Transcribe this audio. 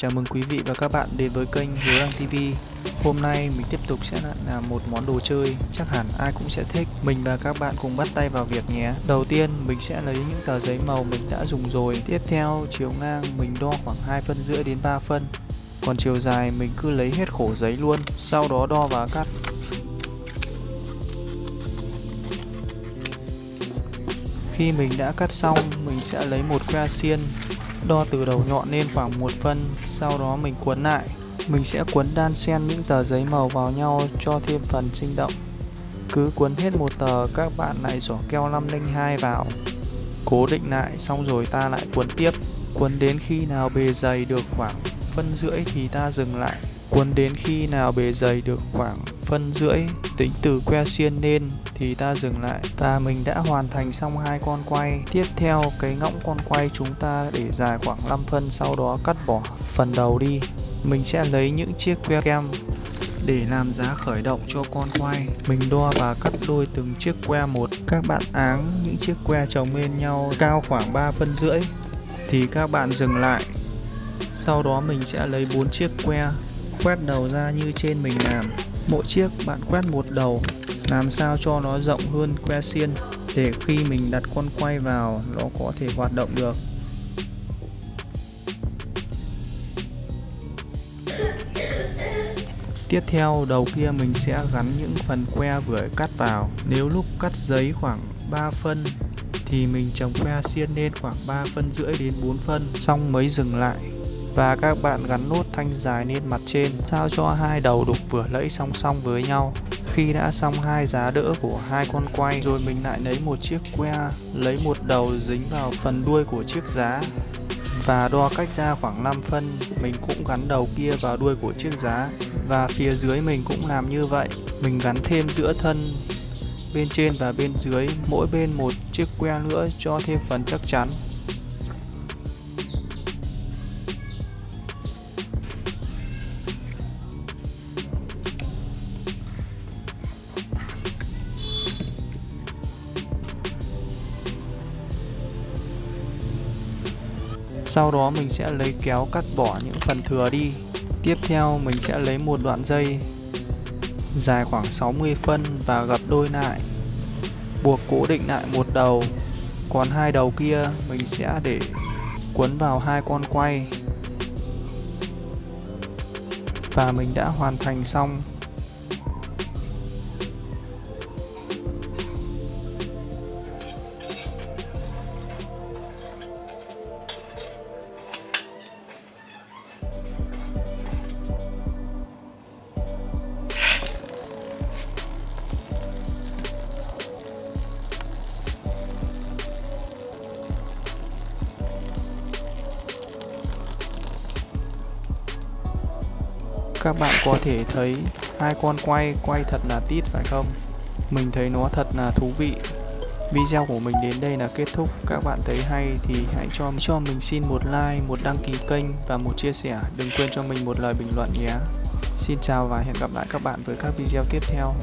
Chào mừng quý vị và các bạn đến với kênh Hiếu Đăng TV Hôm nay mình tiếp tục sẽ làm một món đồ chơi. Chắc hẳn ai cũng sẽ thích. Mình và các bạn cùng bắt tay vào việc nhé. Đầu tiên mình sẽ lấy những tờ giấy màu mình đã dùng rồi. Tiếp theo chiều ngang mình đo khoảng 2 phân rưỡi đến 3 phân. Còn chiều dài mình cứ lấy hết khổ giấy luôn. Sau đó đo và cắt. Khi mình đã cắt xong, mình sẽ lấy một que xiên đo từ đầu nhọn lên khoảng một phân, sau đó mình cuốn lại. Mình sẽ cuốn đan xen những tờ giấy màu vào nhau cho thêm phần sinh động. Cứ cuốn hết một tờ, các bạn lại giỏ keo 502 vào. Cố định lại, xong rồi ta lại cuốn tiếp. Cuốn đến khi nào bề dày được khoảng phân rưỡi thì ta dừng lại. Cuốn đến khi nào bề dày được khoảng phân rưỡi, tính từ que xiên lên thì ta dừng lại. Và mình đã hoàn thành xong hai con quay. Tiếp theo, cái ngõng con quay chúng ta để dài khoảng 5 phân, sau đó cắt bỏ phần đầu đi. Mình sẽ lấy những chiếc que kem để làm giá khởi động cho con quay. Mình đo và cắt đôi từng chiếc que một. Các bạn áng những chiếc que chồng lên nhau cao khoảng 3 phân rưỡi thì các bạn dừng lại. Sau đó mình sẽ lấy bốn chiếc que quét đầu ra như trên mình làm mỗi chiếc bạn quét một đầu. Làm sao cho nó rộng hơn que xiên để khi mình đặt con quay vào, nó có thể hoạt động được? Tiếp theo, đầu kia mình sẽ gắn những phần que vừa cắt vào. Nếu lúc cắt giấy khoảng 3 phân, thì mình trồng que xiên lên khoảng 3 phân rưỡi đến 4 phân, xong mới dừng lại và các bạn gắn nốt thanh dài lên mặt trên, sao cho hai đầu đục vừa lẫy song song với nhau. Khi đã xong hai giá đỡ của hai con quay, rồi mình lại lấy một chiếc que, lấy một đầu dính vào phần đuôi của chiếc giá. Và đo cách ra khoảng 5 phân, mình cũng gắn đầu kia vào đuôi của chiếc giá. Và phía dưới mình cũng làm như vậy. Mình gắn thêm giữa thân, bên trên và bên dưới, mỗi bên một chiếc que nữa cho thêm phần chắc chắn. Sau đó mình sẽ lấy kéo cắt bỏ những phần thừa đi. Tiếp theo mình sẽ lấy một đoạn dây dài khoảng 60 phân và gập đôi lại. Buộc cố định lại một đầu. Còn hai đầu kia mình sẽ để cuốn vào hai con quay. Và mình đã hoàn thành xong. Các bạn có thể thấy hai con quay quay thật là tít, phải không? Mình thấy nó thật là thú vị. Video của mình đến đây là kết thúc. Các bạn thấy hay thì hãy cho cho mình xin một like, một đăng ký kênh và một chia sẻ. Đừng quên cho mình một lời bình luận nhé. Xin chào và hẹn gặp lại các bạn với các video tiếp theo.